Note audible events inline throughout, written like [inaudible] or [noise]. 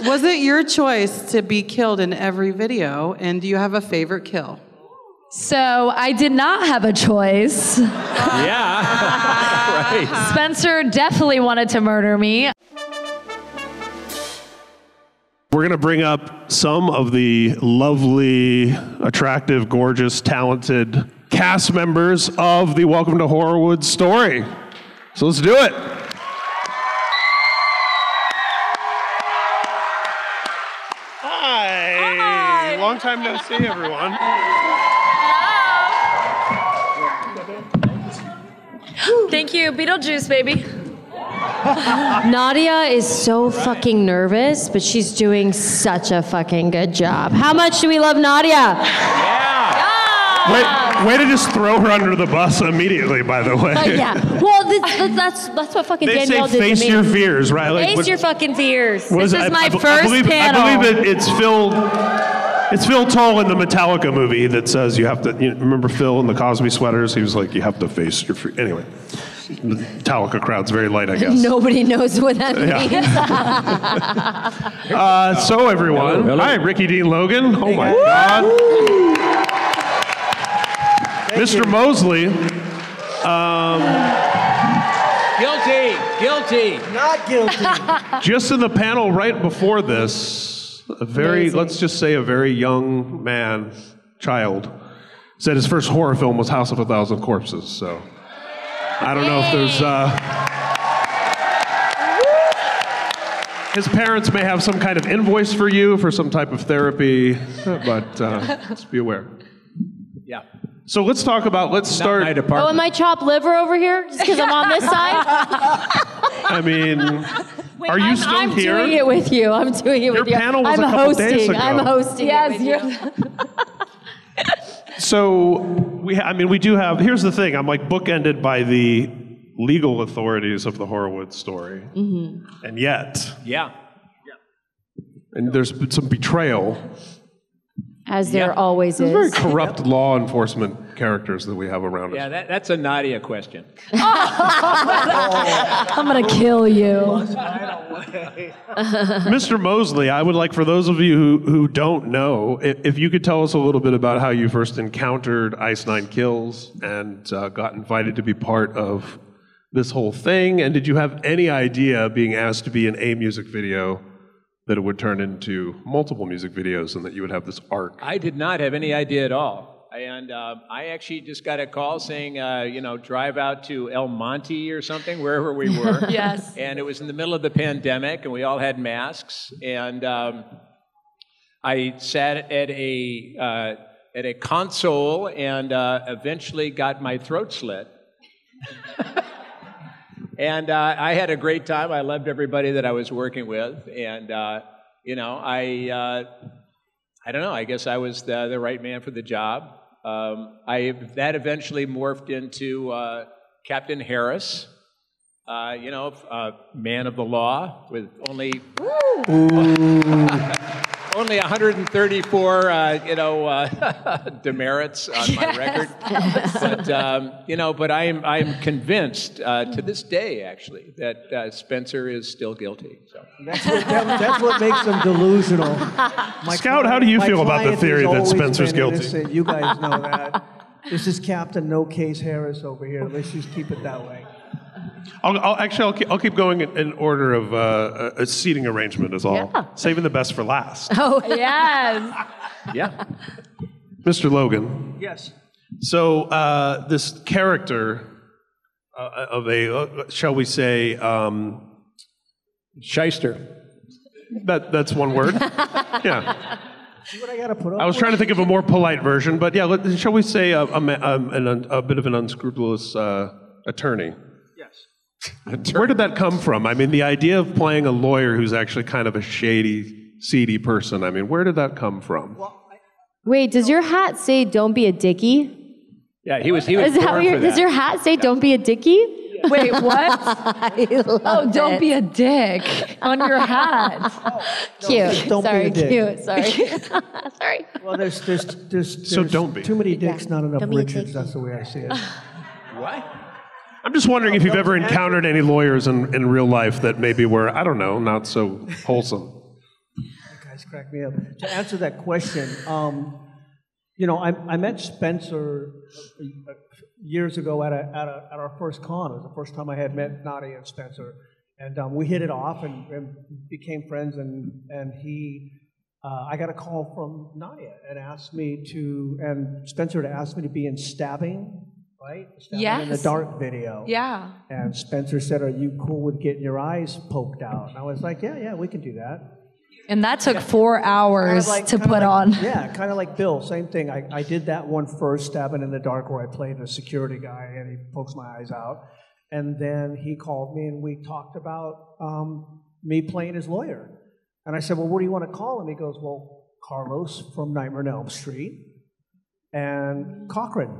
Was it your choice to be killed in every video? And do you have a favorite kill? So I did not have a choice. Yeah. [laughs] right. Spencer definitely wanted to murder me. We're going to bring up some of the lovely, attractive, gorgeous, talented cast members of the Welcome to Horrorwood story. So let's do it. Long time no see, everyone. Thank you, Beetlejuice, baby. [laughs] Nadia is so fucking nervous, but she's doing such a fucking good job. How much do we love Nadia? Wait, way to just throw her under the bus immediately, by the way. Uh, yeah. [laughs] Well, this, this- that's that's what fucking They Danielle say did face to me. your fears, right? Like, face what- your fucking fears. what This it? is my I, I first believe, panel. I believe it, it's Phil. It's Phil Towle in the Metallica movie that says you have to. You know, remember Phil in the Cosby sweaters? He was like, you have to face your. Fe-. Anyway, the Metallica crowd's very light, I guess. [laughs] Nobody knows what that Yeah. means. [laughs] Uh, so everyone, Hello, hello. hi, Ricky Dean Logan. Oh my God, Mr. Moseley. Guilty. Guilty. Not guilty. [laughs] Just in the panel right before this, a very, Amazing. let's just say a very young man, child, said his first horror film was House of a Thousand Corpses. So I don't know if there's. Uh, his parents may have some kind of invoice for you for some type of therapy, but uh, just be aware. Yeah. So let's talk about, let's Not start. my oh, department. am I chopped liver over here just because I'm on this side? [laughs] I mean, are you I'm, still I'm here? doing it with you. I'm doing it Your with you. panel was I'm a couple days hosting. ago. I'm hosting. Yes, you're- So we, I mean, we do have. Here's the thing: I'm like bookended by the legal authorities of the Horrorwood story, Mm-hmm. and yet, Yeah. Yeah. And there's been some betrayal. As there Yeah. always There's very is. corrupt law enforcement characters that we have around Yeah, us. that, that's a Nadia question. [laughs] [laughs] I'm gonna kill you. [laughs] Mr. Moseley, I would like for those of you who, who don't know, if, if you could tell us a little bit about how you first encountered Ice Nine Kills and uh, got invited to be part of this whole thing, and did you have any idea being asked to be in a music video that it would turn into multiple music videos and that you would have this arc? I did not have any idea at all. And um, I actually just got a call saying, uh, you know, drive out to El Monte or something, wherever we were. [laughs] Yes. And it was in the middle of the pandemic, and we all had masks. And um, I sat at a uh, at a console and uh, eventually got my throat slit. [laughs] and uh, I had a great time. I loved everybody that I was working with, and uh, you know, I. Uh, I don't know. I guess I was the, the right man for the job. Um, I that eventually morphed into uh, Captain Harris. Uh, you know, uh, man of the law with only [laughs] only 134, uh, you know, uh, [laughs] demerits on my record. But um, you know, but I am I am convinced uh, to this day, actually, that uh, Spencer is still guilty. So. That's what, that- that's what makes them delusional. My Scout, how do you feel about the theory that always Spencer's been guilty? innocent. You guys know that. This is Captain No Case Harris over here. Let's just keep it that way. I'll, I'll actually I'll keep, I'll keep going in, in order of uh, a, a seating arrangement is all. Yeah. Saving the best for last. Oh, [laughs] Yes. Yeah. Mr. Logan. Yes. So uh, this character uh, of a, uh, shall we say, um, Shyster. that that's one word. [laughs] yeah. See what I got to put up I was trying to think of a more polite version, but yeah, let, shall we say a, a, ma- um, a bit of an unscrupulous uh, attorney? Yes. [laughs] Where did that come from? I mean, the idea of playing a lawyer who's actually kind of a shady, seedy person. I mean, where did that come from? Wait, does your hat say "Don't be a dickie"? Yeah, he was. He was Is that your, for does your hat say "Don't be a dickie"? Wait, what? [laughs] Oh, don't it. be a dick on your hat. [laughs] cute. Don't be sorry, a dick. cute. Sorry, sorry. Well, there's, there's, there's, So don't be. too many dicks, not enough Don't Richards. That's the way I see it. What? I'm just wondering if you've ever encountered any lawyers in, in real life that maybe were, I don't know, not so wholesome. guys crack me up. To answer that question, um, you know, I, I met Spencer uh, years ago at, a, at, a, at our first con. It was the first time I had met Nadia and Spencer. And um, we hit it off and, and became friends. And, and he, uh, I got a call from Nadia and asked me to, and Spencer had asked me to be in Stabbing, right? Stabbing in the Dark video. Yeah. And Spencer said, Are you cool with getting your eyes poked out? And I was like, Yeah, yeah, we can do that. And that took four hours Kinda like- to put like- on. Yeah, kind of like Bill, same thing. I, I did that one first, Stabbing in the Dark, where I played a security guy and he pokes my eyes out. And then he called me and we talked about um, me playing his lawyer. And I said, Well, what do you want to call him? He goes, Well, Carlos from Nightmare on Elm Street and Cochran,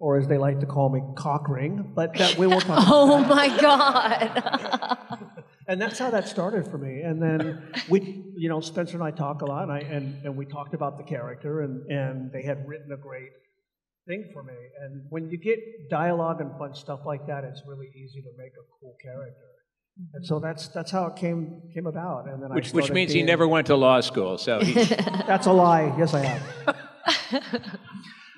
or as they like to call me, Cockring. But that we will [laughs] talk Oh my God. [laughs] and that's how that started for me. And then we, you know, Spencer and I talk a lot, and I and, and we talked about the character, and and they had written a great thing for me. And when you get dialogue and fun stuff like that, it's really easy to make a cool character. And so that's that's how it came came about. And then I Which, which started means he never went to law school. So he, [laughs] That's a lie. Yes, I have.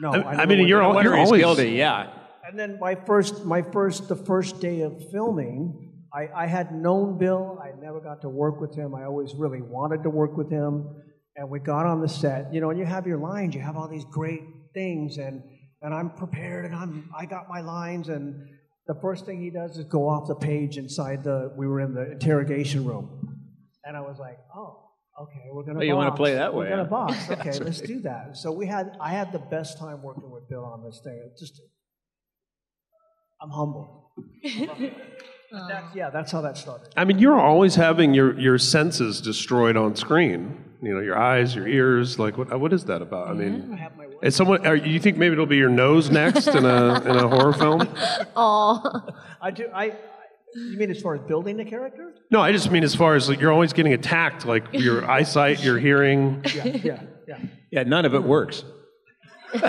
No, I, I never mean, you're, to- al- wonder you're he's always guilty. Yeah. And then my first, my first, the first day of filming, I, I had known Bill. I never got to work with him. I always really wanted to work with him. And we got on the set, you know, and you have your lines. You have all these great things, and and I'm prepared, and I'm I got my lines, and the first thing he does is go off the page inside the. We were in the interrogation room, and I was like, oh. Okay, we're gonna. Oh, you wanna play that way? We're way, gonna box. [laughs] Okay, let's do that. So we had. I had the best time working with Bill on this thing. It just I'm humble. [laughs] That's, yeah, that's how that started. I mean, you're always having your, your senses destroyed on screen. You know, your eyes, your ears. Like, what, what is that about? I mean, is someone? Are, you think maybe it'll be your nose next in a in a horror film? [laughs] Oh, I do. I. I- You mean as far as building the character? No, I just mean as far as like you're always getting attacked, like [laughs] your eyesight, your hearing. Yeah, yeah, yeah. Yeah, none of it works. [laughs]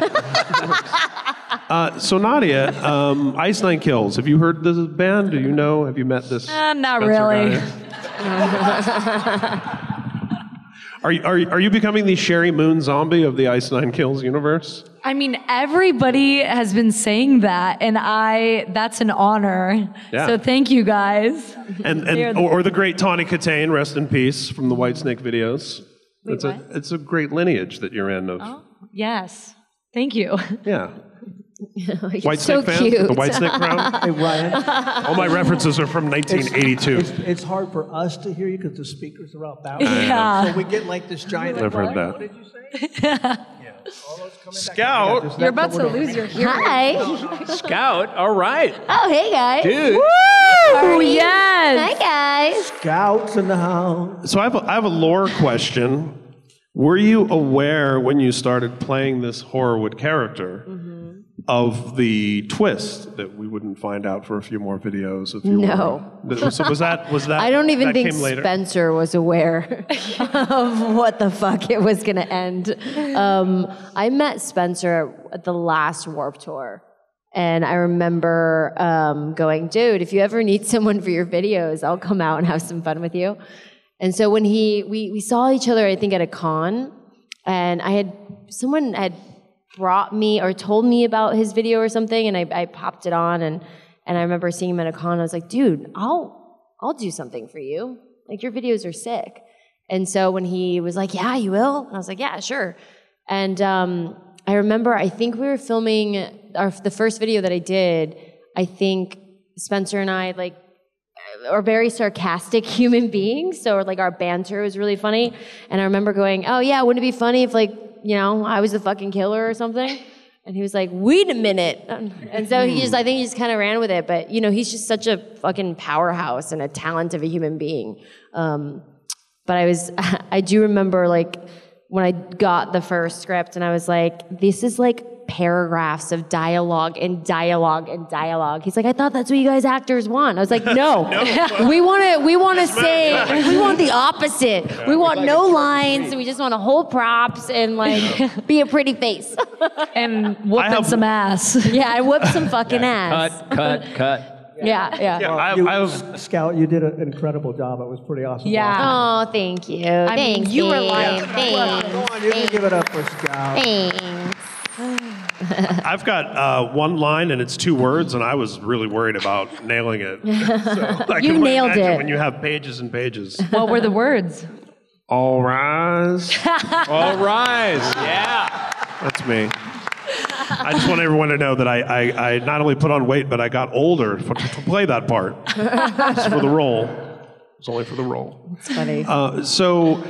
Uh, so Nadia, um, Ice Nine Kills. Have you heard this band? Do you know? Have you met this? Uh, not Spencer really. [laughs] Are you, are, you, are you becoming the Sheri Moon Zombie of the Ice Nine Kills universe? I mean, everybody has been saying that, and I, that's an honor. Yeah. So thank you guys. And, and or, or the great Tawny Kitaen, rest in peace, from the Whitesnake videos. Wait, it's a it's a great lineage that you're in. Of oh, Yes. Thank you. [laughs] yeah, White so Snake fans, cute. the White Snake [laughs] crowd. Hey, Ryan, All my references are from 1982. it's, it's hard for us to hear you because the speakers are out that way. Yeah. So we get like this giant. I've heard that. What did you say? [laughs] yeah. All those coming back. Scout. You're about to lose your hearing. Hi. [laughs] Scout, all right. Oh, hey guys. Dude. Oh, yes. Hi guys. Scouts in the house. So I have, a, I have a lore question. Were you aware when you started playing this Horrorwood character Mm-hmm. Of the twist that we wouldn't find out for a few more videos? If you No. Were, so was that was that? [laughs] I don't even that think? Spencer was aware [laughs] of what the fuck it was going to end. Um, I met Spencer at the last Warp Tour. And I remember um, going, dude, if you ever need someone for your videos, I'll come out and have some fun with you. And so when he, we, we saw each other, I think at a con, and I had, someone had brought me or told me about his video or something, and I, I popped it on, and, and I remember seeing him at a con, I was like, dude, I'll, I'll do something for you. Like, your videos are sick. And so when he was like, yeah, you will? and I was like, yeah, sure. And um, I remember, I think we were filming our, the first video that I did. I think Spencer and I, like, are very sarcastic [laughs] human beings. So like our banter was really funny. And I remember going, "Oh yeah, wouldn't it be funny if like you know I was the fucking killer or something?" And he was like, "Wait a minute." And so he just, I think he just kind of ran with it. But you know, he's just such a fucking powerhouse and a talent of a human being. Um, but I was, [laughs] I do remember like when I got the first script and I was like, this is like paragraphs of dialogue and dialogue and dialogue. He's like, I thought that's what you guys actors want. I was like, no, [laughs] [laughs] we want to, we want to say, we want the opposite. we want no lines. We just want to hold props and like [laughs] be a pretty face. And whooping have- some ass. yeah, I whipped some fucking ass. Cut, cut, cut. Yeah, yeah. Yeah, I, You- I've, Scout, you did an incredible job. It was pretty awesome. Yeah. Oh, thank you. mean, Thanks, you were babe. like- Thanks. Come on, you can give it up for Scout. Thanks. [laughs] I've got uh, one line and it's two words, and I was really worried about nailing it. [laughs] So, You nailed it. When you have pages and pages. What were the words? All rise. [laughs] All rise. Yeah. That's me. I just want everyone to know that I, I, I not only put on weight, but I got older for, to play that part. It's for the role. It's only for the role. It's funny. Uh, so,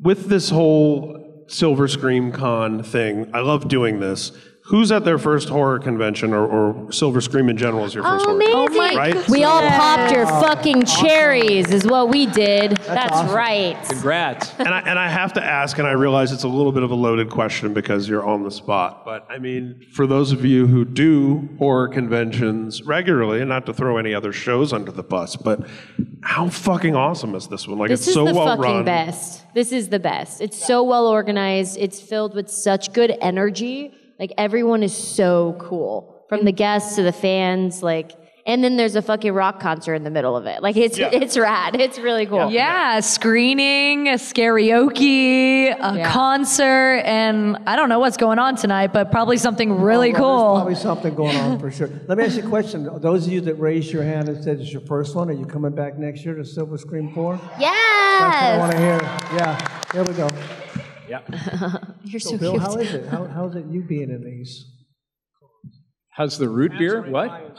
with this whole Silver Scream Con thing, I love doing this. Who's at their first horror convention or, or Silver Scream in general is your first horror Amazing. Right? Oh we all popped your fucking cherries, is what we did. That's, awesome. right. Congrats. [laughs] and I, and I have to ask, and I realize it's a little bit of a loaded question because you're on the spot, but I mean, for those of you who do horror conventions regularly, and not to throw any other shows under the bus, but how fucking awesome is this one? Like, This it's is so the well fucking run. best. This is the best. It's so well organized. It's filled with such good energy. Like everyone is so cool, from the guests to the fans. Like, and then there's a fucking rock concert in the middle of it. Like it's it's rad. It's really cool. Yeah, screening, a karaoke, a Yeah. concert, and I don't know what's going on tonight, but probably something really oh, Well, cool. There's probably something going on for sure. Let me ask you a question. Those of you that raised your hand and said it's your first one, are you coming back next year to Silver Scream 4? That's what I want to hear. Yeah, there we go. [laughs] You're so, So, Bill, cute. how is it? How, how's it you being in these? How's the root beer? What?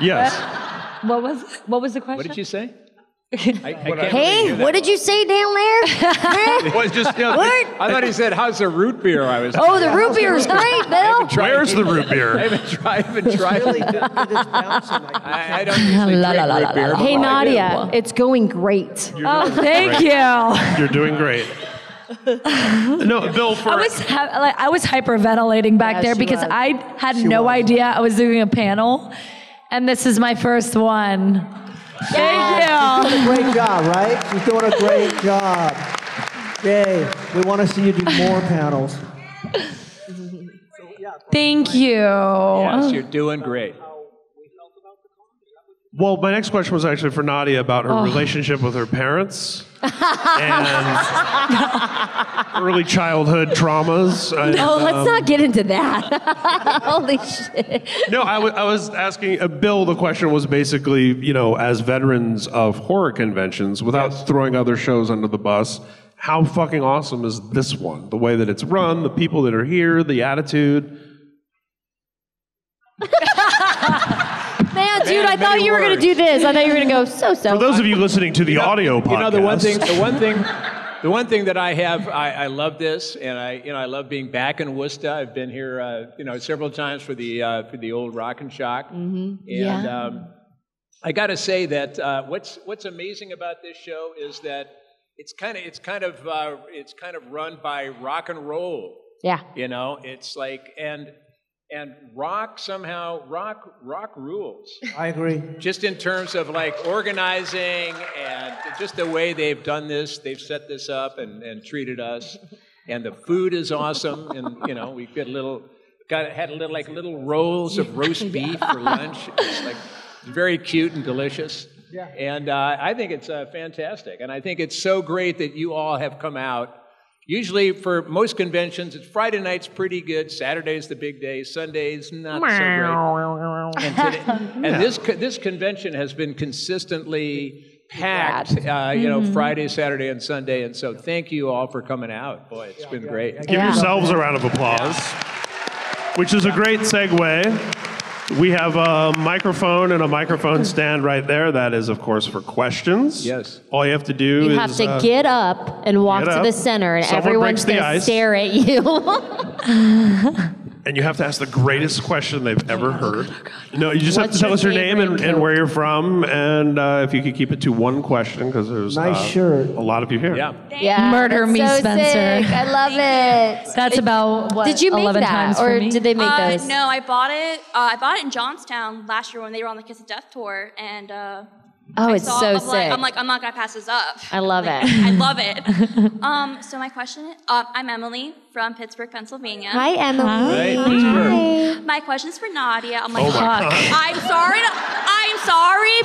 Yes. [laughs] What was what was the question? What did you say? [laughs] I, I Hey, what did you say down there? Huh? well. just, you know, What? I thought he said, "How's the root beer?" I was. oh, the root beer is great, Bill. Where's the root beer? I beer? haven't tried. I haven't tried. Really, you're just bouncing like I, I don't usually La, drink la, la, root la, beer. la. Hey, when I do- Nadia, it's going great. Oh, thank you. You're doing great. No, Bill, for I was ha- like I was hyperventilating back Yeah, there because was. I had She no was. idea I was doing a panel, and this is my first one. Thank you. Great job, right? She's doing a great job. Yay. We want to see you do more panels. Thank you. Yes, you're doing great. Well, my next question was actually for Nadia about her Oh. relationship with her parents and [laughs] early childhood traumas. And, Oh, let's um, not get into that. [laughs] Holy shit. No, I wa- I was asking uh, Bill. The question was basically, you know, as veterans of horror conventions, without throwing other shows under the bus, how fucking awesome is this one? The way that it's run, the people that are here, the attitude. [laughs] Man, dude, Man, I thought many you were going to do this. I thought you were going to go so so. For those of you listening to the audio podcast, You know, the one thing, the one thing, the one thing that I have, I, I love this, and I, you know, I love being back in Worcester. I've been here, uh, you know, several times for the uh, for the old Rock and Shock, and Yeah. um, I got to say that uh, what's what's amazing about this show is that it's kind of it's kind of uh, it's kind of run by rock and roll. yeah. You know, it's like and and rock somehow rock rock rules I agree. just in terms of like organizing and just the way they've done this, they've set this up and, and treated us. And the food is awesome. And, you know, we got a little, got, had a little, like little rolls of roast [laughs] beef for lunch. It's like very cute and delicious. Yeah. And uh, I think it's uh, fantastic. And I think it's so great that you all have come out. Usually, for most conventions, it's Friday night's pretty good. Saturday's the big day. Sunday's not so great. And, today, [laughs] and this this convention has been consistently packed. Uh, you know, Friday, Saturday, and Sunday. And so, thank you all for coming out. Boy, it's been great. give Yeah. yourselves a round of applause, which is a great segue. We have a microphone and a microphone stand right there. That is, of course, for questions. Yes. All you have to do is You is have to uh, get up and walk get to up. the center, and Someone everyone's breaks the going to ice. stare at you. [laughs] [laughs] And you have to ask the greatest question they've ever heard. No, you just have to What's tell your us your name and, favorite and Coke? where you're from, and uh, if you could keep it to one question, because there's Nice uh, shirt. a lot of you here. Yeah. yeah, Murder that's me, so Spencer. sick. I love it. That's about what Did you make 11 that, times for or me? did they make Uh, those? no, I bought it. Uh, I bought it in Johnstown last year when they were on the Kiss of Death tour, and uh, Oh, it's saw so of, like, sick. I'm like, I'm not gonna pass this up. I love Like, it. I love it. [laughs] um, so my question, is, uh, I'm Emily from Pittsburgh, Pennsylvania. Hi, Emily. Right, Pittsburgh. My question's for Nadia. I'm like, Oh my God. [laughs] I'm sorry. To, I'm sorry,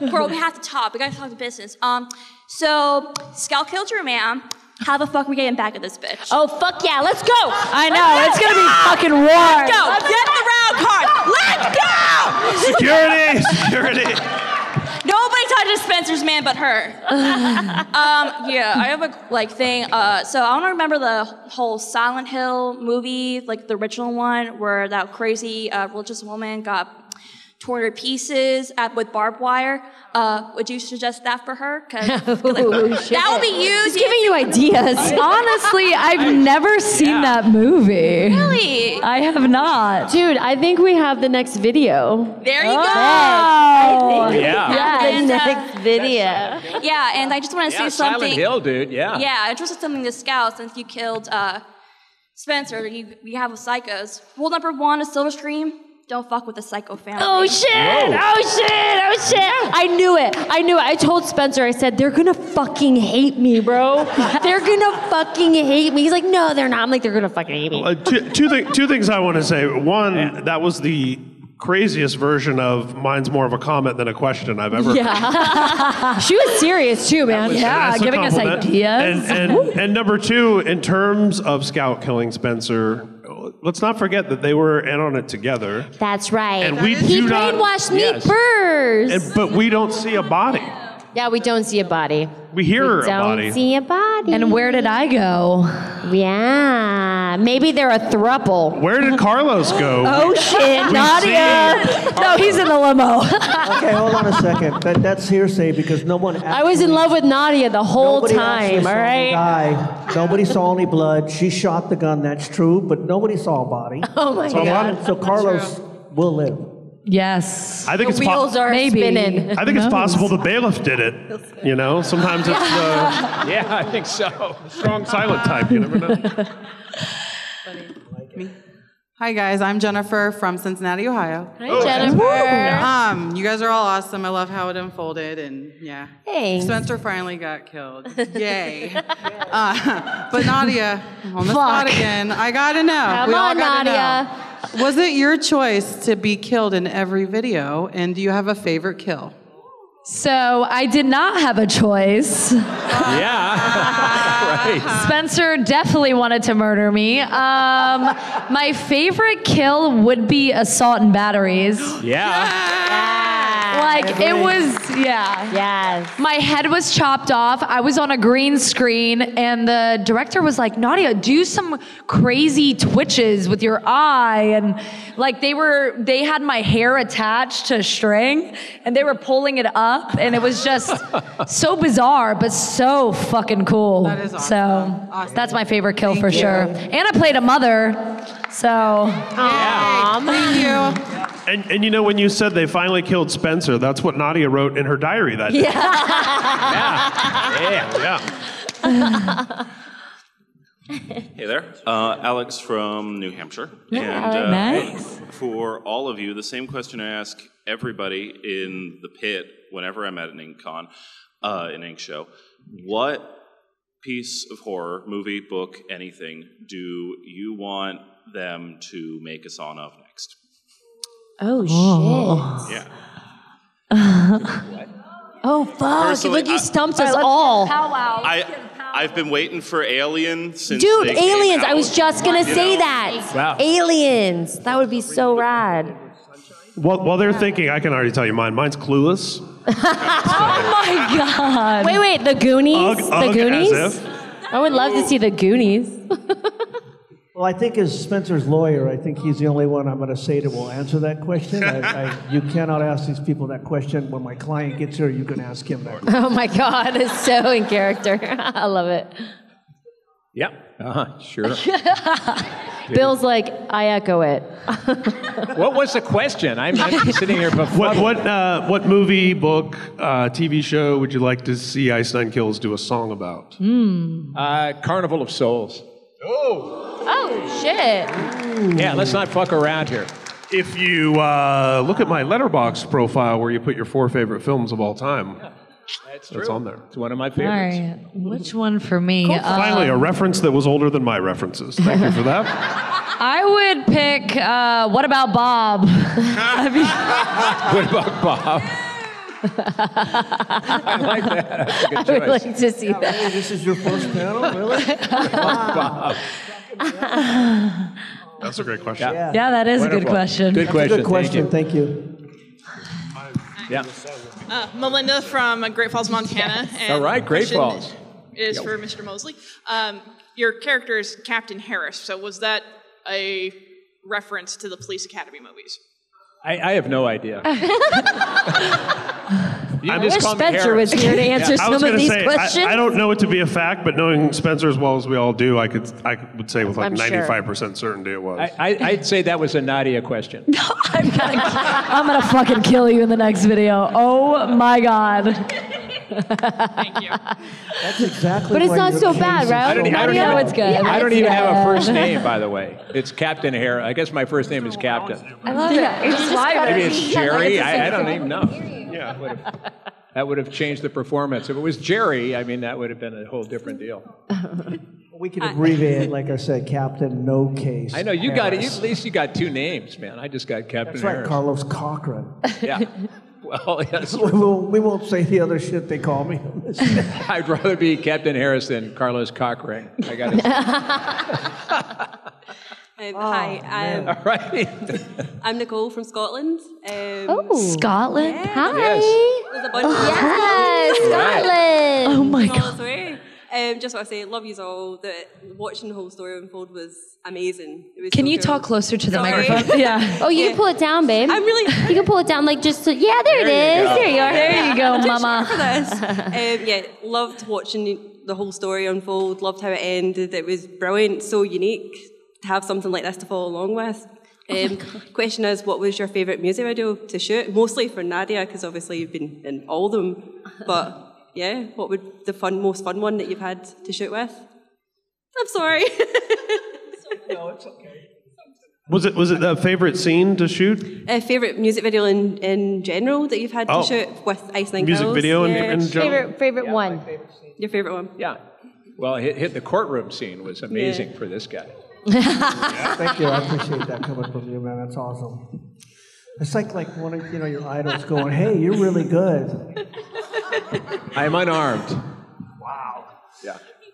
but bro, we have to talk. We gotta talk to business. Um, so Scout killed your man. How the fuck are we getting back at this bitch? Oh, fuck yeah. Let's go. I know it's gonna be fucking war. Let's go get the round card. Let's go. Security! [laughs] Security! Nobody touches Spencer's man but her. [laughs] um, yeah, I have a like thing. Uh, so I want to remember the whole Silent Hill movie, like the original one, where that crazy uh, religious woman got torn to pieces at, with barbed wire. Uh, would you suggest that for her? her? 'Cause [laughs] that would be you. She's giving you ideas. [laughs] Honestly, I've never seen that movie. Really? I have not. Dude, I think we have the next video. There you Oh. Yeah. Yeah, And, the uh, next video. Yeah, and I just want to Yeah, say something. Silent Hill, dude. Yeah. Yeah, I just said something to Scout since you killed uh, Spencer. You, you have with psychos. Rule number one is Silver Scream. Don't fuck with the psycho family. Oh shit! Oh shit! Oh shit! I knew it. I knew it. I told Spencer. I said they're gonna fucking hate me, bro. [laughs] they're gonna fucking hate me. He's like, no, they're not. I'm like, they're gonna fucking hate me. Uh, two, two, thi- two things I want to say. One, that was the craziest version of mine's more of a comment than a question I've ever Yeah. [laughs] she was serious too, man. Yeah, That's a giving us ideas. And, and, and number two, in terms of Scout killing Spencer, let's not forget that they were in on it together. That's right. And we he do not- brainwashed me Yes. first. And, but we don't see a body. Yeah, we don't see a body. We hear we a don't body. see a body. And where did I go? yeah, maybe they're a thruple. Where did Carlos go? [laughs] Oh shit, Nadia! No, he's in the limo. [laughs] Okay, hold on a second. That, that's hearsay because no one. I was in love with Nadia the whole Nobody time. All right. saw guy. Nobody saw any blood. She shot the gun. That's true, but nobody saw a body. [laughs] Oh my So, god. so Carlos will live. Yes. I think it's po- Wheels are Maybe. spinning. I think it's possible the bailiff did it. You know, sometimes it's the [laughs] Yeah, I think so. strong silent type. You never know. Hi guys, I'm Jennifer from Cincinnati, Ohio. Hi, Jennifer. Um, you guys are all awesome. I love how it unfolded, and yeah. Thanks. Spencer finally got killed. [laughs] Yay. Uh, but Nadia, [laughs] on the spot again. I gotta know. Come we all on, gotta Nadia. know. Was it your choice to be killed in every video? And do you have a favorite kill? So I did not have a choice. Yeah. Right. [laughs] Spencer definitely wanted to murder me. Um, my favorite kill would be assault and batteries. [gasps] Yeah. Like it was, yeah. Yes. My head was chopped off. I was on a green screen, and the director was like, Nadia, do some crazy twitches with your eye. And like they were, they had my hair attached to a string, and they were pulling it up, and it was just [laughs] so bizarre, but so fucking cool. That is awesome. So Awesome. that's my favorite kill for sure. And I played a mother, so Yeah. Thank you. And, and you know, when you said they finally killed Spencer, that's what Nadia wrote in her diary that day. Yeah. Yeah. Yeah. Hey there, uh, Alex from New Hampshire. and uh, Nice. for all of you, the same question I ask everybody in the pit whenever I'm at an ink con, uh, an ink show. What piece of horror, movie, book, anything, do you want them to make a song of next? Oh, oh, shit. Yeah. [laughs] Oh fuck! Personally, Look, you I- stumped us all. I, I've been waiting for Alien since Dude, they came aliens! I was just gonna you say know? that. Wow. Aliens! That would be so rad. While, while they're thinking, I can already tell you mine. Mine's Clueless. [laughs] oh my god. Wait, wait, the Goonies? Ugh, the ugh, as Goonies? if. I would love to see the Goonies. [laughs] Well, I think as Spencer's lawyer, I think he's the only one I'm going to say that will answer that question. I, [laughs] I, you cannot ask these people that question. When my client gets here, you can ask him that. Oh my god, it's so in character. [laughs] I love it. Yep. Uh-huh. Sure. [laughs] Bill's like, I echo it. what was the question? I'm, I'm sitting here before. What what uh, what movie, book, uh, TV show would you like to see Ice Nine Kills do a song about? Uh, Carnival of Souls. Oh Oh, shit. Yeah, let's not fuck around here. If you uh, look at my Letterboxd profile where you put your four favorite films of all time, That's that's true. on there. It's one of my favorites. right. Which one for me? Finally, Uh, a reference that was older than my references. Thank you for that. [laughs] I would pick. Uh, what about Bob? [laughs] [laughs] What about Bob? I like that. That's a good [laughs] I would choice. like to see that. Hey, this is your first panel, really? Bob. [laughs] That's a great question. Yeah. yeah, that is a good question. Good question. Good question. Thank you. Thank you. Yeah. Uh, Melinda from uh, Great Falls, Montana. And All right, Great Falls. Is for Mr. Moseley. Um, your character is Captain Harris, so was that a reference to the Police Academy movies? I, I have no idea. [laughs] You I can just wish Spencer was here to [laughs] answer I some was of going to these say, questions. I, I don't know it to be a fact, but knowing Spencer as well as we all do, I could I would say with like I'm sure. 95% certainty it was. I, I, I'd say that was a Nadia question. [laughs] I'm gonna, I'm gonna fucking kill you in the next video. Oh my god. [laughs] Thank you. That's exactly But it's not so bad, right? I don't, I don't No, even, it's good. I don't It's even have a first name, by the way. It's Captain Harris. I guess my first name is Captain. I love it. Just Maybe with it's it. Jerry. I, I don't even know. Yeah, would have- [laughs] that would have changed the performance. If it was Jerry, I mean, that would have been a whole different deal. We could abbreviate, like I said, Captain No Case. I know you got it. At least you got two names, man. I just got Captain That's right, Harris. Carlos Cochran. Yeah. [laughs] Well, yes. we, won't, we won't say the other shit they call me. [laughs] I'd rather be Captain Harris than Carlos Cochran. I got it. Um, hi, um, All right. [laughs] I'm Nicole from Scotland. Um, Oh, Scotland? hi. Yes. There's a bunch of Yes, Right. Scotland. Oh my god. Um, just want to say, love yous all. That watching the whole story unfold was amazing. It was Can so you cool. talk closer to the Sorry. microphone? [laughs] Yeah. Oh, you can pull it down, babe. I'm really You can pull it down, like just. So, yeah, there, There it you go. There you are. There you go, [laughs] for mama. this. um, yeah, loved watching the whole story unfold. Loved how it ended. It was brilliant. So unique to have something like this to follow along with. Um, question is, what was your favourite music video to shoot? Mostly for Nadia, because obviously you've been in all of them. [laughs] But yeah, what would the fun, most fun one that you've had to shoot with? I'm sorry. No, it's okay. Was it was it a favorite scene to shoot? A favourite music video in, in general that you've had to Oh. shoot with Ice Nine Music Girls? video in, Yeah. in general? Favorite, favorite one. Your favourite one? Yeah. Well, hit, hit the courtroom scene was amazing for this guy. Thank you. I appreciate that coming from you, man. That's awesome. It's like like one of you know your idols going, "Hey, you're really good." I am unarmed.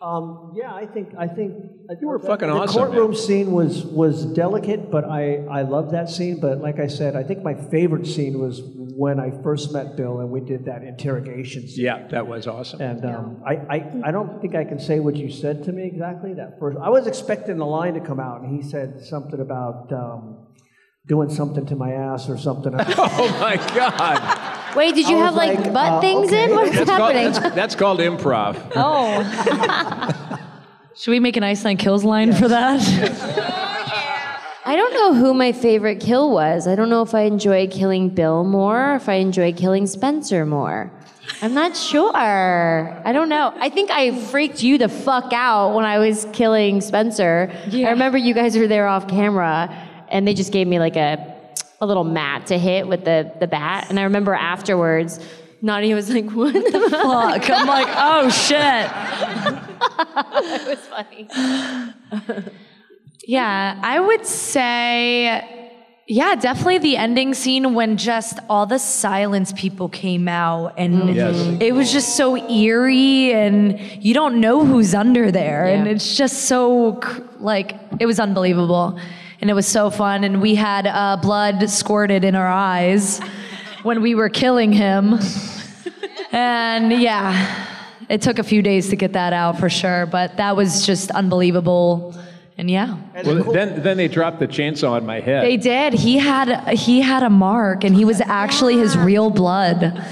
Wow. Yeah. Um, yeah, I think I think You were the- fucking the awesome, courtroom man. scene was was delicate, but I I love that scene. But like I said, I think my favorite scene was when I first met Bill and we did that interrogation scene. Yeah, that was awesome. And um, I, I, I don't think I can say what you said to me exactly that first. I was expecting the line to come out, and he said something about um, doing something to my ass or something. [laughs] Oh my God. Wait, did you I have like, like, butt uh, things okay. in? What's That's called, happening? that's, that's called improv. [laughs] Oh. [laughs] Should we make an Ice Nine Kills line for that? [laughs] I don't know who my favorite kill was. I don't know if I enjoy killing Bill more, or if I enjoy killing Spencer more. I'm not sure. I don't know. I think I freaked you the fuck out when I was killing Spencer. Yeah. I remember you guys were there off camera, and they just gave me like a a little mat to hit with the the bat. And I remember afterwards, Nadia was like, "What the fuck?" Fuck. I'm like, oh shit. [laughs] it was funny. Yeah, I would say, yeah, definitely the ending scene when just all the silence people came out and mm. Yes. it was just so eerie and you don't know who's under there. And it's just so, like, it was unbelievable. And it was so fun. And we had uh, blood squirted in our eyes when we were killing him. and yeah, it took a few days to get that out for sure, but that was just unbelievable. And yeah. Well, then, then they dropped the chainsaw on my head. They did. He had he had a mark, and he was actually his real blood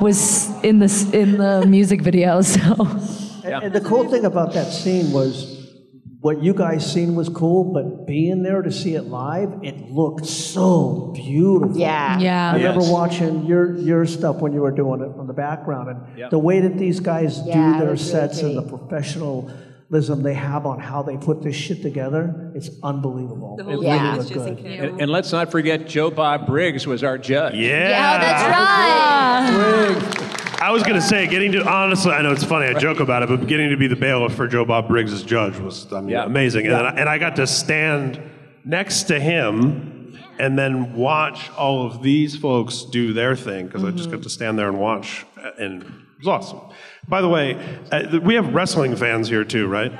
was in this in the music video. [laughs] So And, and the cool thing about that scene was what you guys seen was cool, but being there to see it live, it looked so beautiful. Yeah. yeah. I yeah, remember Yes. watching your your stuff when you were doing it on the background, and Yep. the way that these guys Yeah, do their was really sets and the professionalism they have on how they put this shit together, it's unbelievable. The It whole really thing was good. And, and let's not forget Joe Bob Briggs was our judge. Yeah. Yeah, that's right. I was going to say, getting to, honestly, I know it's funny, I joke about it, but getting to be the bailiff for Joe Bob Briggs as judge was I mean, Yeah. amazing. And, then I, and I got to stand next to him and then watch all of these folks do their thing because I just got to stand there and watch. And it was awesome. By the way, uh, we have wrestling fans here too, right?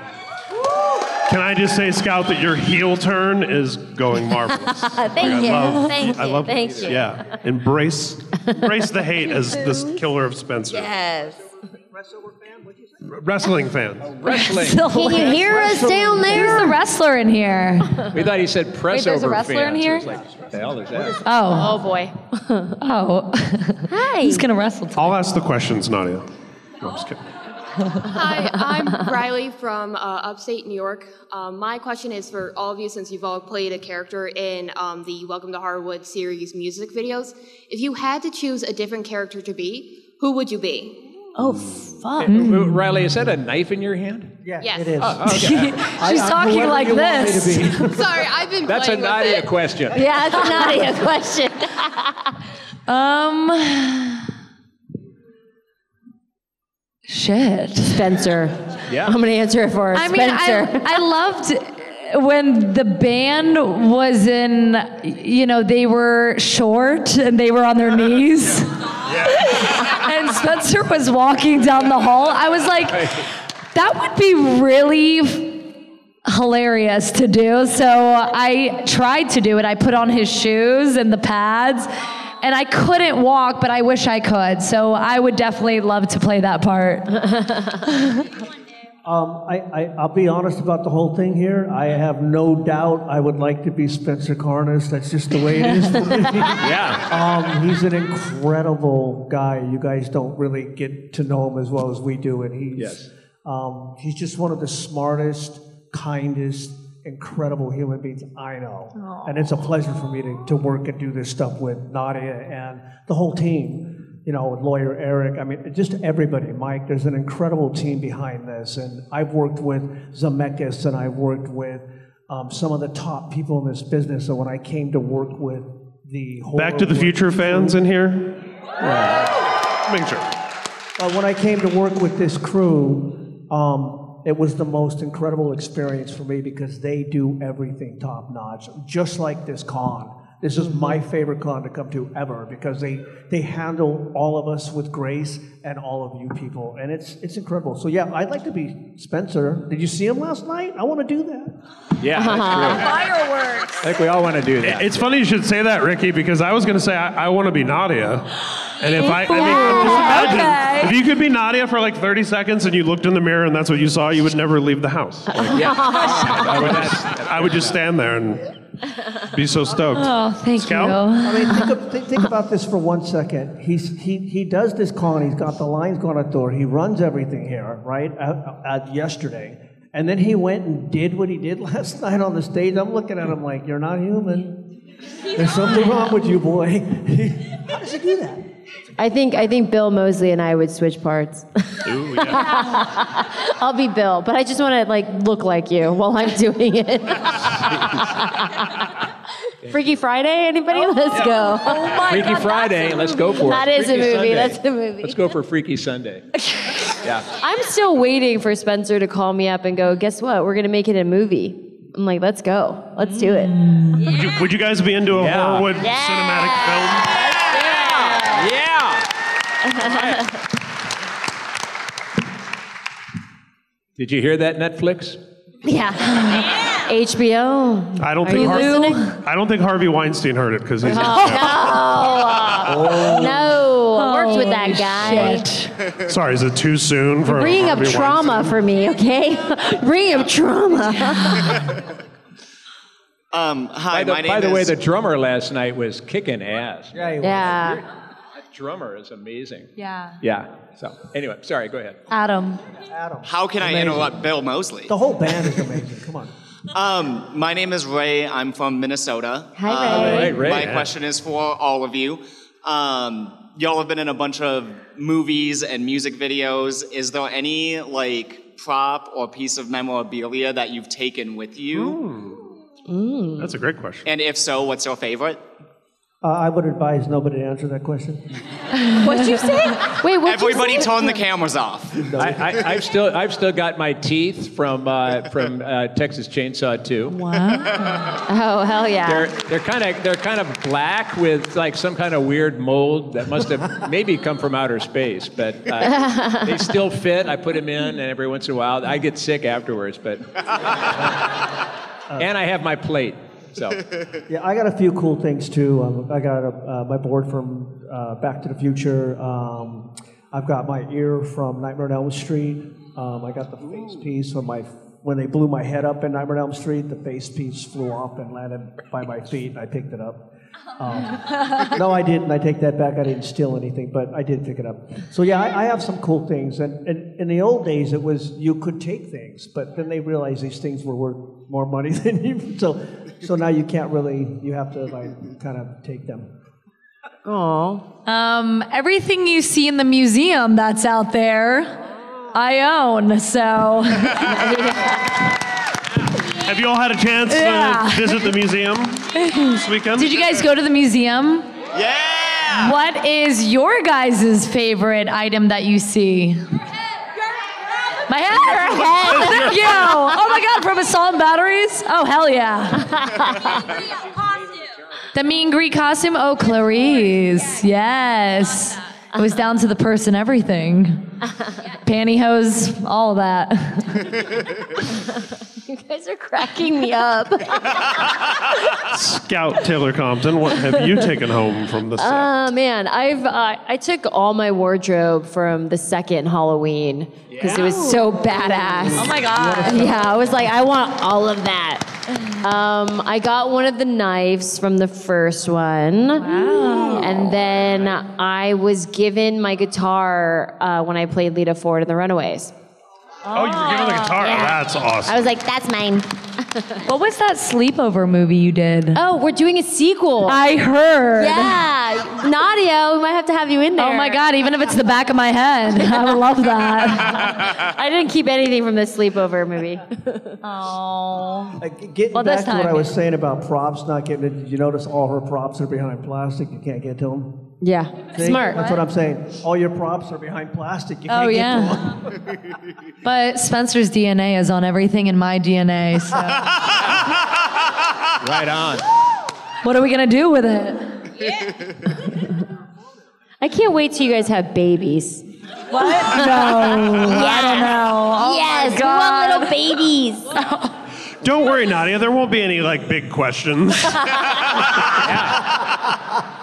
Can I just say, Scout, that your heel turn is going [laughs] marvelous. Thank I you. love- Thank I you. love Thank you. Yeah, embrace, embrace the hate as this killer of Spencer. Yes. Wrestling fans. [laughs] Wrestling. Fan. Can you hear us down there? the there? wrestler in here? We thought he said press there's a over wrestler in here? It was like, the hell is that? Oh, Oh boy. oh. Hi. [laughs] He's gonna wrestle? today? I'll ask the questions, Nadia. No, I'm just kidding. Hi, I'm Riley from uh, upstate New York. Um, my question is for all of you, since you've all played a character in um, the Welcome to Horrorwood series music videos. If you had to choose a different character to be, who would you be? Oh, fuck. Uh, Riley, is that a knife in your hand? Yeah, Yes. it is. Okay. [laughs] She's talking like you want me to this. [laughs] [laughs] Sorry, I've been That's a playing with Nadia it. question. Yeah, that's not a question. Um. Shit. Spencer. Yeah. I'm going to answer it for her. I mean, Spencer. I, I loved when the band was in, you know, they were short and they were on their [laughs] knees. and Spencer was walking down the hall. I was like, that would be really hilarious to do. So I tried to do it. I put on his shoes and the pads. And I couldn't walk, but I wish I could. So I would definitely love to play that part. [laughs] Um, I, I, I'll be honest about the whole thing here. I have no doubt I would like to be Spencer Charnas. That's just the way it is for me. [laughs] Yeah. Um, he's an incredible guy. You guys don't really get to know him as well as we do, and he's Yes. um, he's just one of the smartest, kindest, incredible human beings I know. And it's a pleasure for me to, to work and do this stuff with Nadia and the whole team. You know, with lawyer Eric. I mean, just everybody. Mike, there's an incredible team behind this, and I've worked with Zemeckis and I've worked with um, some of the top people in this business. So when I came to work with the whole Back to the Future fans in here? Make sure. uh, when I came to work with this crew, um, it was the most incredible experience for me because they do everything top notch, just like this con. This is my mm-hmm. favorite con to come to ever because they, they handle all of us with grace and all of you people, and it's it's incredible. So yeah, I'd like to be Spencer. Did you see him last night? I want to do that. Yeah, that's [laughs] true. Fireworks. I think we all want to do that. It's funny you should say that, Ricky, because I was going to say I, I want to be Nadia. And if I, I mean, just imagine if you could be Nadia for like 30 seconds and you looked in the mirror and that's what you saw, you would never leave the house. [laughs] yeah. I would, I would just stand there and be so stoked. Oh, thank Scout? you. I mean, think, of, think, think about this for one second. He's, he, he does this call, and he's got the lines going at door, he runs everything here, right, at, at yesterday. And then he went and did what he did [laughs] last night on the stage. I'm looking at him like, you're not human. There's something wrong with you, boy. [laughs] How does he do that? I think I think Bill Moseley and I would switch parts. Ooh, yeah. [laughs] I'll be Bill, but I just want to like look like you while I'm doing it. [laughs] Freaky Friday, anybody? Oh, let's go. Oh Freaky Friday, let's go for That it. is a Freaky movie, Sunday. that's a movie. Let's go for Freaky Sunday. [laughs] Yeah. I'm still waiting for Spencer to call me up and go, guess what? We're gonna make it a movie. I'm like, let's go. Let's do it. Would, you, would you guys be into a Yeah. Horrorwood cinematic film? Yeah. [laughs] Did you hear that, Netflix? Yeah. [laughs] HBO. I don't Are think you Har- listening? I don't think Harvey Weinstein heard it because he's. [laughs] Oh, no. Worked with that guy. Sorry, is it too soon for Bringing up Harvey trauma for me, okay? Bringing up trauma. Um, hi, By the, my name by the is. way, the drummer last night was kicking ass. Yeah, he was. yeah. That drummer is amazing. Yeah. Yeah. So anyway, sorry. Go ahead. Adam. Adam. how can I interrupt Bill Moseley? The whole band is amazing. Come on. [laughs] Um, my name is Ray. I'm from Minnesota. Hi, Um, Ray. Right, Ray. My Yeah. question is for all of you. Um, y'all have been in a bunch of movies and music videos. Is there any like prop or piece of memorabilia that you've taken with you? That's a great question. And if so, what's your favorite? Uh, I would advise nobody to answer that question. [laughs] What'd you say? Wait, what? Everybody turn the cameras off. I, I, I've still I've still got my teeth from uh, from uh, Texas Chainsaw 2. Wow. [laughs] Oh hell yeah! They're they're kind of they're kind of black with like some kind of weird mold that must have [laughs] maybe come from outer space, but uh, they still fit. I put them in, and every once in a while I get sick afterwards. But and I have my plate. So [laughs] Yeah, I got a few cool things too. Um, I got a, uh, my board from uh, Back to the Future. Um, I've got my ear from Nightmare on Elm Street. Um, I got the face piece from my when they blew my head up in Nightmare on Elm Street. The face piece flew off and landed by my feet, and I picked it up. Um, [laughs] no, I didn't. I take that back. I didn't steal anything, but I did pick it up. So yeah, I, I have some cool things. And, and in the old days, it was you could take things, but then they realized these things were worth more money [laughs] than you. So so now you can't really. You have to like kind of take them. Oh. Um, everything you see in the museum that's out there, I own. So [laughs] Have you all had a chance Yeah. to visit the museum this weekend? Did you guys go to the museum? Yeah! What is your guys' favorite item that you see? My head? hair. [laughs] Oh, thank you. Oh my God, from Assault Batteries? Oh, hell yeah. [laughs] The Meat & Greet costume? Oh, Clarice. Yes. It was down to the purse and everything. Pantyhose, all of that. You guys are cracking me up. Scout Taylor Compton, what have you taken home from the set? Oh man, I've uh, I took all my wardrobe from the second Halloween because it was so badass. Oh my God. Yeah, I was like, I want all of that. Um, I got one of the knives from the first one, and then I was given my guitar uh, when I played Lita Ford in The Runaways. Oh, you were given the guitar. Yeah. That's awesome. I was like, that's mine. [laughs] What was that sleepover movie you did? Oh, we're doing a sequel. I heard. yeah, Nadia, we might have to have you in there. Oh my God, even if it's the back of my head. [laughs] I would love that. [laughs] I didn't keep anything from the sleepover movie. Oh. Uh, like, getting Well, back this to what I was saying about props not getting it, did you notice all her props are behind plastic? You can't get to them. Yeah, See? smart. That's what I'm saying. All your props are behind plastic. You Oh, can't yeah. get. [laughs] But Spencer's DNA is on everything in my DNA, so [laughs] right on. what are we gonna do with it? [laughs] I can't wait till you guys have babies. What? No. I don't know. Oh yes, my we God. want little babies. Don't worry, Nadia. There won't be any like big questions.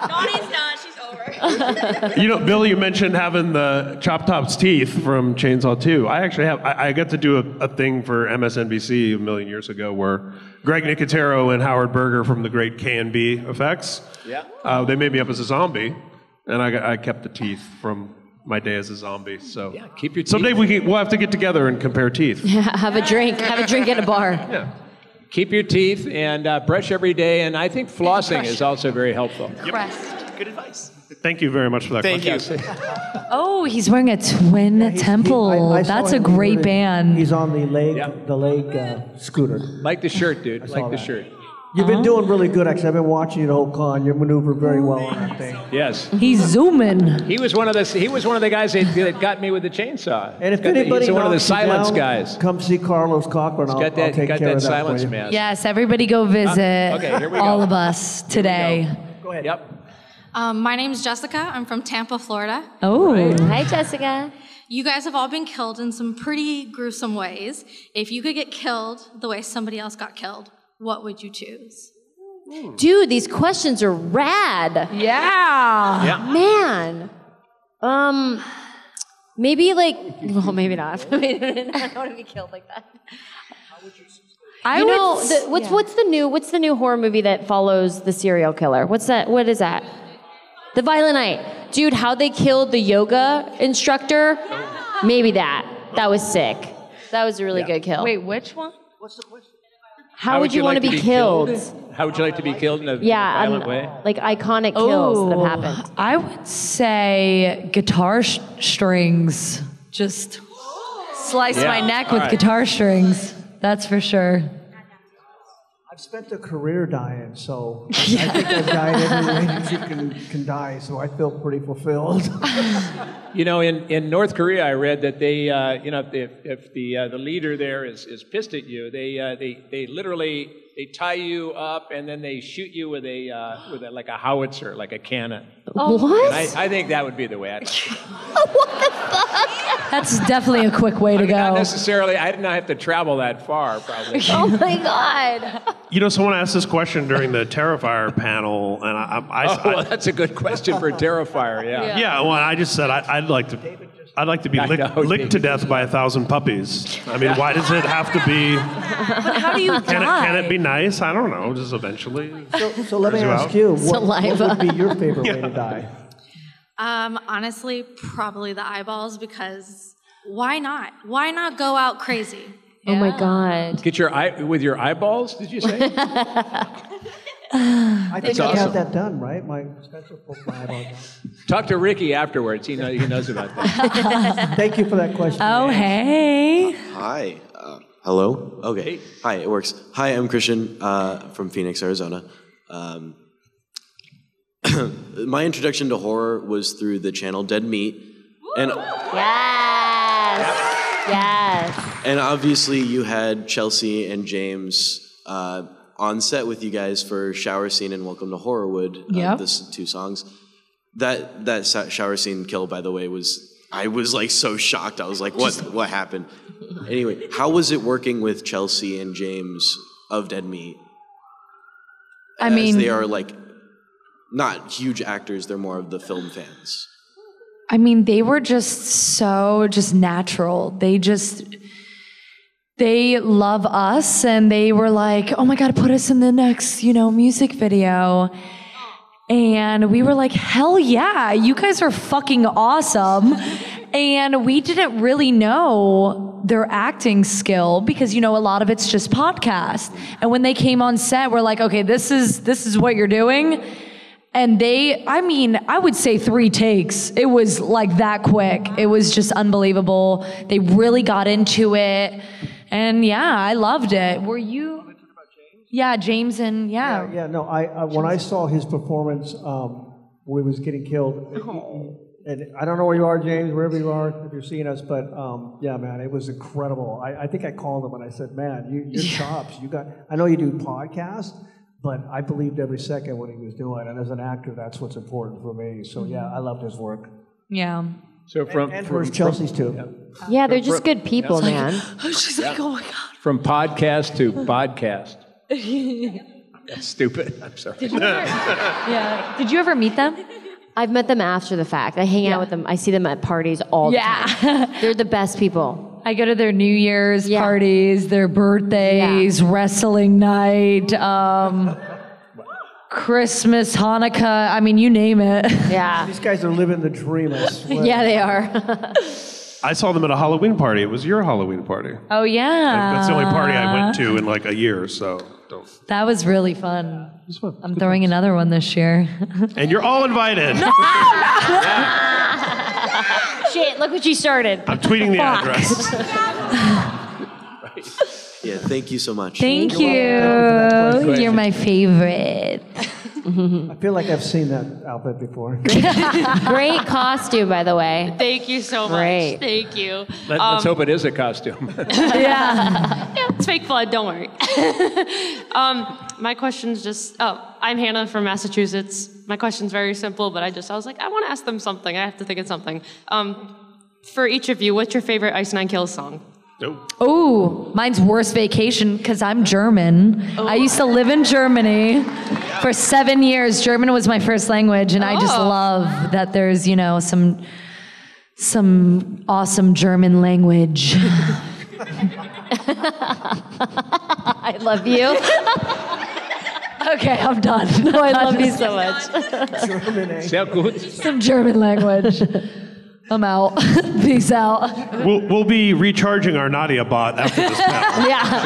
Nani's done. [laughs] You know, Bill, you mentioned having the Chop Top's teeth from Chainsaw 2. I actually have. I, I got to do a, a thing for MSNBC a million years ago where Greg Nicotero and Howard Berger from the great KNB effects. Yeah. Uh, they made me up as a zombie, and I, I kept the teeth from my day as a zombie. So yeah, keep your teeth. someday we can, we'll have to get together and compare teeth. Yeah, [laughs] have a drink. Have a drink at a bar. [laughs] Yeah. Keep your teeth and uh, brush every day, and I think flossing is also very helpful. Good advice. Thank you very much for that Thank question. you. [laughs] Oh, he's wearing a twin He's- he- temple. I- I That's a great band. He's on the leg, Yeah. the leg uh, scooter. Like the shirt, dude. saw Like the that. shirt. You've been doing really good, actually. I've been watching you the whole con. You maneuver very well on that thing. Yes. He's zooming. He was one of the he was one of the guys that, that got me with the chainsaw. And if Got the- anybody he's one of the silence down, guys. come see Carlos Cochran. I'll, Got I'll that take got care that of that silence mask. Yes, everybody go visit okay, here we go. all of us today. Go ahead. Yep. Um, my name's Jessica. I'm from Tampa, Florida. Oh. Hi, Jessica. You guys have all been killed in some pretty gruesome ways. If you could get killed the way somebody else got killed, what would you choose? Dude, these questions are rad. Yeah. Yeah. Man. Um, maybe like, well, maybe not. [laughs] I don't want to be killed like that. I you know, s- the, what's what's the new what's the new horror movie that follows the serial killer? What's that? What is that? The Violent Night, dude. How they killed the yoga instructor? Maybe that. That was sick. That was a really good kill. Wait, which one? What's the question? how, would you, want like to be, killed? How would you like to be killed in a, Yeah, violent um, way? like iconic kills that have happened. I would say guitar sh- strings. Just Slice Yeah, my neck all with right. guitar strings. That's for sure. I've spent a career dying, so [laughs] I think I've died every way [laughs] that you can, can die, so I feel pretty fulfilled. [laughs] You know, in, in North Korea, I read that they, uh, you know, if, if the uh, the leader there is, is pissed at you, they uh, they they literally they tie you up and then they shoot you with a uh, with a, like a howitzer, like a cannon. Oh. What? I, I think that would be the way I'd. Like to go. [laughs] That's definitely a quick way to Not go. necessarily. I did not have to travel that far, probably. [laughs] oh my god. You know, someone asked this question during the Terrifier panel, and I, I, I, [laughs] oh, well, that's a good question for Terrifier. Yeah. yeah. well, I just said I, I'd like to. I'd like to be [laughs] licked, know, licked to death by a thousand puppies. I mean, why does it have to be? But how do you [laughs] Can it, die? can it be nice? I don't know. Just eventually. So, so let me you ask out? you, what, what would be your favorite way to [laughs] die? Um, honestly, probably the eyeballs because why not? Why not go out crazy? Oh my god. Get your eye with your eyeballs. Did you say? I think That's I awesome. have that done, right? My Spencer poked my eyeball. Talk to Ricky afterwards. He know, he knows about that. [laughs] Thank you for that question. Oh, hey. Hi. Uh, hello? Okay. Hi, it works. Hi, I'm Christian uh, from Phoenix, Arizona. Um, [coughs] my introduction to horror was through the channel Dead Meat. And, Yes. Yes. and obviously, you had Chelsea and James uh, on set with you guys for Shower Scene and Welcome to Horrorwood, uh, Yep. this two songs. That, that shower scene kill, by the way, was. I was like so shocked. I was like, what, what happened? Anyway, how was it working with Chelsea and James of Dead Meat? I As mean, they are like not huge actors; they're more of the film fans. I mean, they were just so just natural. They just they love us and they were like, "Oh my god, put us in the next, you know, music video." And we were like, "Hell yeah, you guys are fucking awesome." And we didn't really know their acting skill because you know a lot of it's just podcast. And when they came on set, we're like, "Okay, this is this is what you're doing." And they, I mean, I would say three takes. It was like that quick. It was just unbelievable. They really got into it. And yeah, I loved it. Were you? Yeah, James and yeah. Yeah, no, I, I when I saw his performance um, when he was getting killed, and I don't know where you are, James, wherever you are, if you're seeing us, but um, yeah, man, it was incredible. I, I think I called him and I said, man, you, your chops, you got. I know you do podcasts, but I believed every second what he was doing, and as an actor, that's what's important for me. So yeah, I loved his work. Yeah. So from And from, hers, Chelsea's too. Yeah, they're just good people, man. [laughs] She's like, oh my god. from podcast to podcast. [laughs] That's stupid. I'm sorry. Did you ever, yeah. Did you ever meet them? I've met them after the fact. I hang out with them. I see them at parties all the Yeah. time. They're the best people. I go to their New Year's parties, their birthdays, wrestling night, um, Christmas, Hanukkah. I mean, you name it. Yeah. [laughs] These guys are living the dream. I [laughs] swear. Yeah, they are. I saw them at a Halloween party. It was your Halloween party. Oh yeah. That's the only party I went to in like a year. So don't. That was really fun. I'm throwing another one this year. [laughs] And you're all invited. Shit, look what you started. I'm tweeting the Fuck. address. Yeah, thank you so much. Thank you. You're You're my favorite. I feel like I've seen that outfit before. [laughs] Great costume, by the way. Thank you so much. Great. Thank you. Let, Um, us hope it is a costume. [laughs] [laughs] yeah. yeah, it's fake blood. Don't worry. um, my question's just. Oh, I'm Hannah from Massachusetts. My question's very simple, but I just I was like I want to ask them something. I have to think of something. Um, for each of you, what's your favorite Ice Nine Kills song? Oh, mine's Wurst Vacation because I'm German. I used to live in Germany for seven years. German was my first language, and I just Oh. love that there's you know some some awesome German language. [laughs] I love you. [laughs] okay, I'm done. No, I love [laughs] you so much. Sehr gut. Some German language. I'm out. [laughs] Peace out. We'll, we'll be recharging our Nadia bot after this [laughs] panel. Yeah.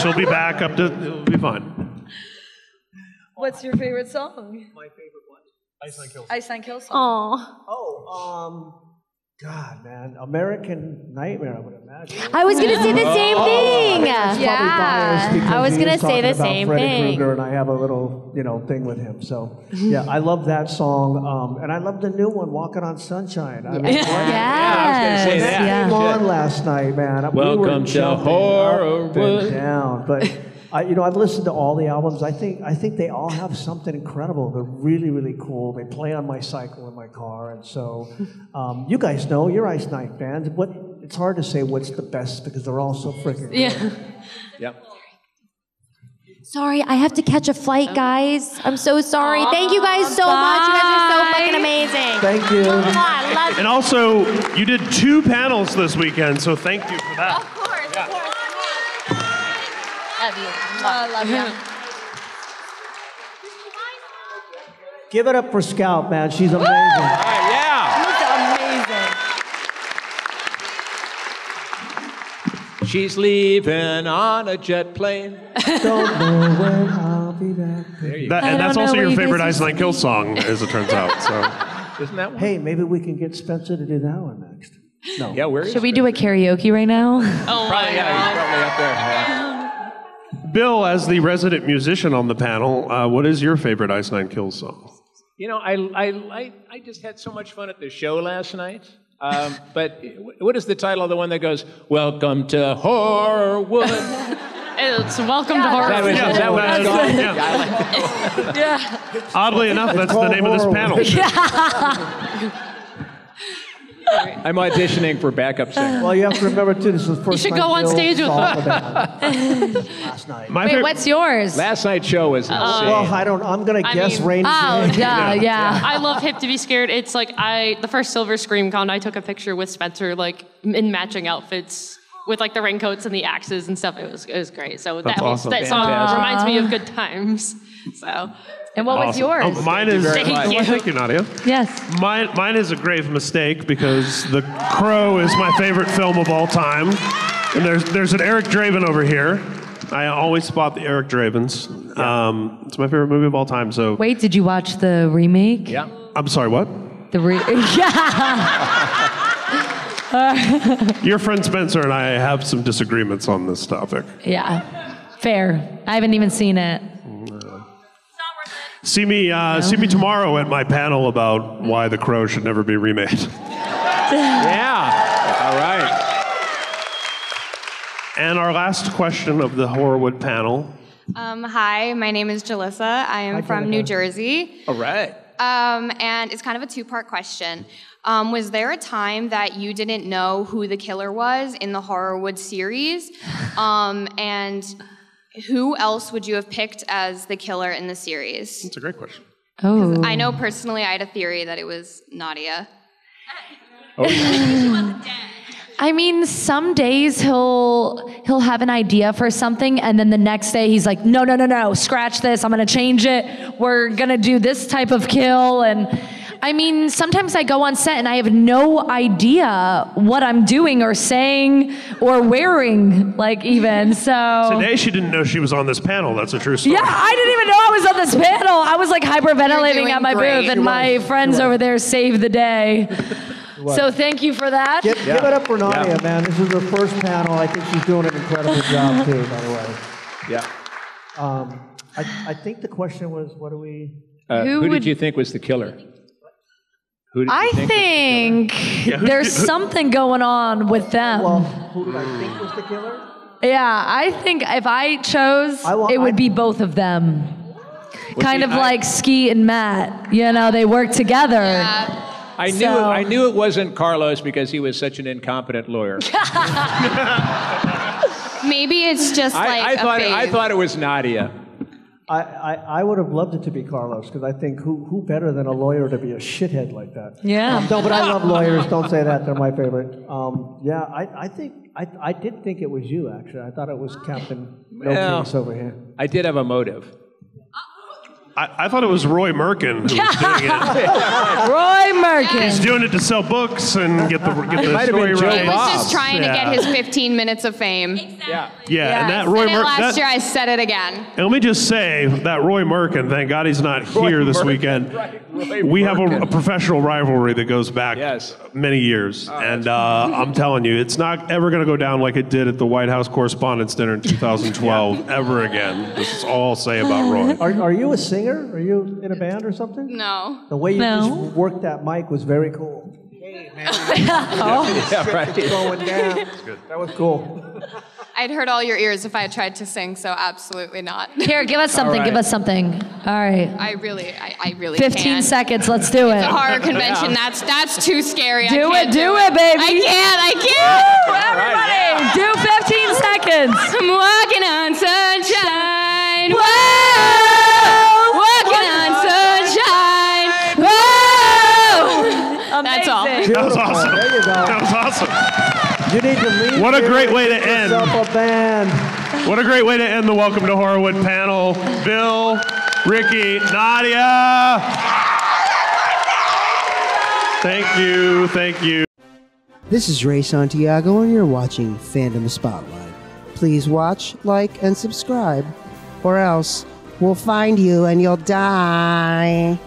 She'll be, she'll be back up to, it'll be fine. What's your favorite song? My favorite one. Ice Nine Kills. Ice Nine Kills song. Aw. Oh, um, God, man, American Nightmare. I would imagine. I was gonna say the same thing. That's probably biased Yeah, I was gonna say the same Freddy thing. Krueger, and I have a little, you know, thing with him. So, yeah, I love that song, um, and I love the new one, "Walking on Sunshine." I mean, Yes. when Yes, that yeah. came on last night, man. we were Welcome to jumping up and Horrorwood. down, but. I, you know, I've listened to all the albums. I think I think they all have something incredible. They're really, really cool. They play on my cycle in my car, and so um, you guys know you're Ice Nine fans. But it's hard to say what's the best because they're all so freaking good. Yeah. Yep. Sorry, I have to catch a flight, guys. I'm so sorry. Thank you guys so much. You guys are so fucking amazing. Thank you. Mwah, love And also, you did two panels this weekend, so thank you for that. Love you. I love you. Give it up for Scout, man. She's amazing. yeah. amazing. She's leaving on a jet plane. Don't know when I'll be back. There you That, go. and that's also your favorite guys Ice are Nine Kills song, as it turns out. So [laughs] Isn't that one? Hey, maybe we can get Spencer to do that one next. No. Yeah, where is Should we do a karaoke right now? [laughs] Oh Probably, my yeah, he's god. probably up there. Yeah. Bill, as the resident musician on the panel, uh, what is your favorite Ice Nine Kills song? You know, I, I, I, I just had so much fun at the show last night. Um, [laughs] but what is the title of the one that goes, Welcome to Horrorwood? [laughs] It's welcome to horror. That was- Yeah, is that what it's called? yeah. [laughs] Yeah, I like that one. Oddly enough, that's the called name of this Horrorwood. panel. I'm auditioning for backup singer. Well, you have to remember too. This is the first You should time go on stage with saw her. [laughs] last night. My Wait, favorite- what's yours? Last night's show was oh. insane. well, I don't. I'm gonna I guess mean- Rainy Oh, Day. yeah, yeah. I love Hip to Be Scared. It's like I the first Silver Scream con. I took a picture with Spencer, like in matching outfits with like the raincoats and the axes and stuff. It was it was great. So That's that awesome. that song Fantastic. reminds me of good times. So And what was Awesome. yours? Oh, mine is. Thank you. Well, thank you, Nadia. yes. Mine, mine is A Grave Mistake because The Crow is my favorite film of all time. And there's, there's an Eric Draven over here. I always spot the Eric Dravens. Um, it's my favorite movie of all time. So Wait, did you watch the remake? Yeah. I'm sorry, what? The re- [laughs] yeah. Your friend Spencer and I have some disagreements on this topic. yeah. Fair. I haven't even seen it. See me, uh, see me tomorrow at my panel about why The Crow should never be remade. [laughs] Yeah. All right. And our last question of the Horrorwood panel. Um, hi, my name is Jalissa. I am Hi, from Jennifer. New Jersey. All right. Um, and it's kind of a two part question. Um, was there a time that you didn't know who the killer was in the Horrorwood series? [laughs] Um, and who else would you have picked as the killer in the series? That's a great question. Oh. I know personally I had a theory that it was Nadia. Oh. [laughs] I mean, some days he'll he'll have an idea for something, and then the next day he's like, "No, no, no, no! Scratch this! I'm gonna change it. We're gonna do this type of kill." And I mean, sometimes I go on set and I have no idea what I'm doing or saying or wearing, like even so. Today she didn't know she was on this panel. That's a true story. Yeah, I didn't even know I was on this panel. I was like hyperventilating at my great. booth, and my friends over there saved the day. So thank you for that. Give, give it up for Nadia, man. This is her first panel. I think she's doing an incredible job too. By the way. Yeah. Um, I, I think the question was, what do we? Uh, Who who would- did you think was the killer? Who did you I think was think [laughs] there's something going on with them. Well, who did I think was the killer? yeah, I think if I chose, I wa- it would I- be both of them. kind see, of I- like Ski and Matt. You know, they work together. I knew So- I knew it wasn't Carlos because he was such an incompetent lawyer. [laughs] Maybe it's just I, like I a thought it, I thought it was Nadia. I, I, I would have loved it to be Carlos because I think who, who better than a lawyer to be a shithead like that? Yeah. Um, no, but I [laughs] love lawyers. Don't say that. They're my favorite. Um, yeah, I, I think I, I did think it was you actually. I thought it was Captain No Well, Case over here. I did have a motive. I, I thought it was Roy Merkin who was [laughs] doing it. Roy Merkin. He's doing it to sell books and get the get the might have story been Joe right. He was just trying Yeah. to get his 15 minutes of fame. Yeah. Yeah, and that Roy Merkin. last that- year. I said it again. And let me just say that Roy Merkin, thank God he's not here this Merkin, weekend. right. We have a, a professional rivalry that goes back Yes. many years, and uh, I'm telling you, it's not ever going to go down like it did at the White House Correspondents' Dinner in [laughs] 2012 ever again. This is all I'll say about Roy. Are, are you a singer? Are you in a band or something? No. The way you No. just worked that mic was very cool. Oh. [laughs] Yeah, right. Going down. That was cool. I'd hurt all your ears if I tried to sing, so absolutely not. [laughs] Here, give us something. Give us something. All right. I really, I, I really 15 can't. seconds. Let's do it. It's a horror [laughs] convention. That's that's too scary. I Do can't it, do it, baby. I can't. I can't. Woo, everybody, do 15 seconds. I'm walking on sunshine. Whoa, walking on sunshine. Whoa. That's all. That was awesome. There you go. That was awesome. You need to leave. What a great way to end. a band. What a great way to end the Welcome to Horrorwood panel. Bill, Ricky, Nadia. Thank you. Thank you. This is Ray Santiago, and you're watching Fandom Spotlite. Please watch, like, and subscribe, or else we'll find you and you'll die.